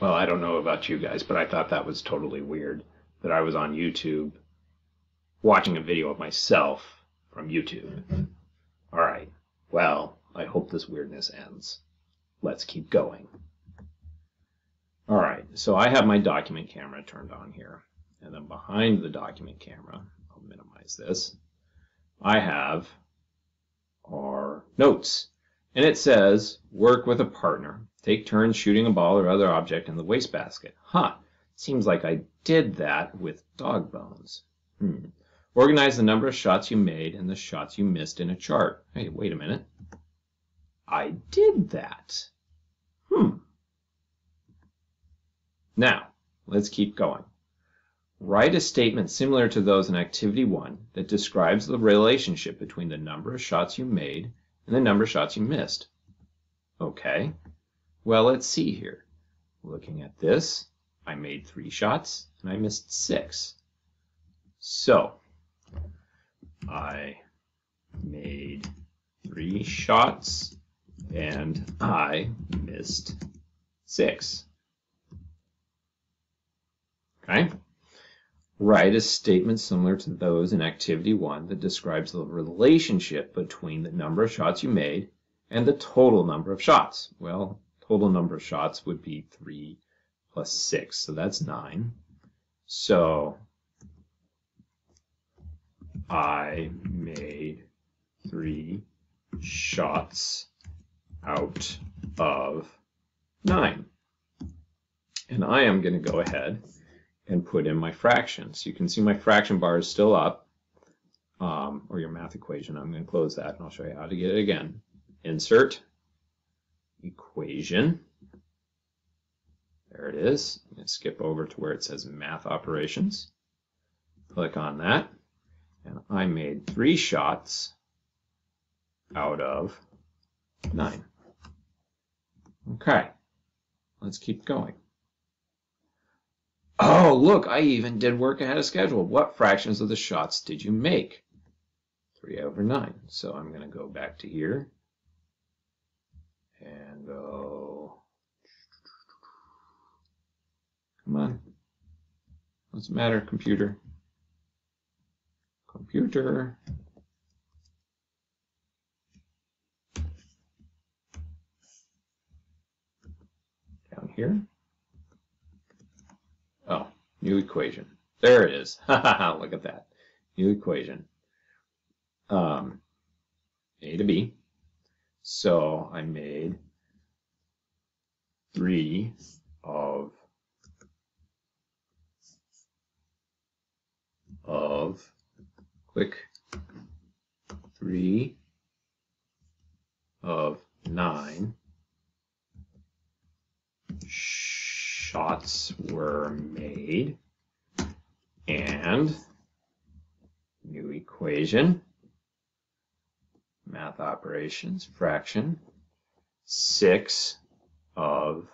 Well, I don't know about you guys, but I thought that was totally weird that I was on YouTube watching a video of myself from YouTube. Mm-hmm. All right. Well, I hope this weirdness ends. Let's keep going. All right. So I have my document camera turned on here. And then behind the document camera, I'll minimize this, I have our notes. And it says, work with a partner. Take turns shooting a ball or other object in the wastebasket. Huh. Seems like I did that with dog bones. Hmm. Organize the number of shots you made and the shots you missed in a chart. Hey, wait a minute. I did that. Hmm. Now, let's keep going. Write a statement similar to those in Activity 1 that describes the relationship between the number of shots you made and the number of shots you missed. Okay, well, let's see here. Looking at this, I made three shots and I missed six. So, I made three shots and I missed six. Okay? Write a statement similar to those in Activity 1 that describes the relationship between the number of shots you made and the total number of shots. Well, total number of shots would be 3 plus 6, so that's 9. So I made 3 shots out of 9. And I am going to go ahead and put in my fractions. You can see my fraction bar is still up, um, or your math equation. I'm going to close that and I'll show you how to get it again. Insert, equation. There it is. I'm going to skip over to where it says math operations. Click on that. And I made three shots out of nine. Okay, let's keep going. Oh, look, I even did work ahead of schedule. What fractions of the shots did you make? 3 over 9. So I'm going to go back to here and go. Come on. What's the matter, computer? Computer. Down here. New equation. There it is. Look at that. New equation. Um, A to B. So I made 3 of of click 3 of 9 shots were made. And new equation. Math operations fraction 6 of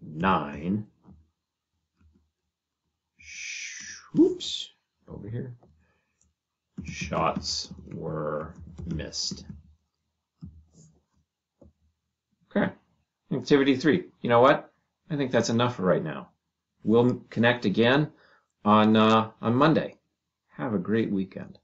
9 oops over here. Shots were missed Okay. Activity three. You know what? I think that's enough for right now. We'll connect again on uh, on Monday. Have a great weekend.